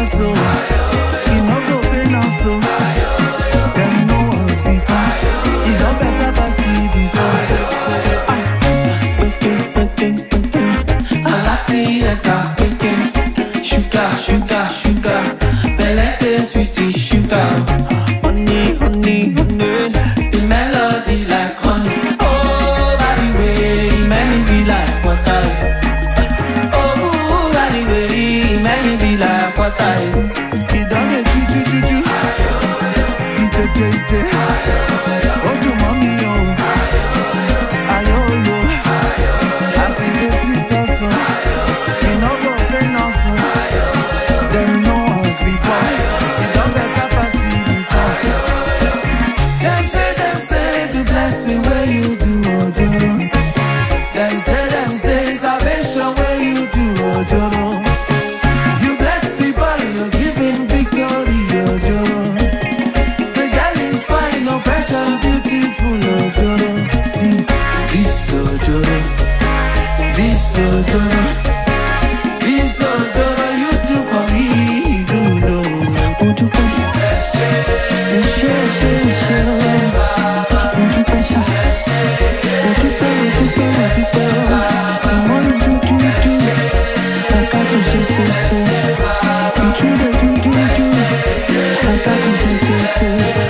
balanço. JJ. nice and beautiful ojoro see this ojoro this ojoro this ojoro you do for me you know mo dúpẹ́ ẹ ṣé ẹ ṣé ẹ ṣé mo dúpẹ́ ṣá mo dúpẹ́ mo dúpẹ́ mo dúpẹ́ àmọ́ ní dúdúdú àká tó ṣe ṣe ṣe ìtúndẹ̀ dúdúdú àká tó ṣe ṣe ṣe.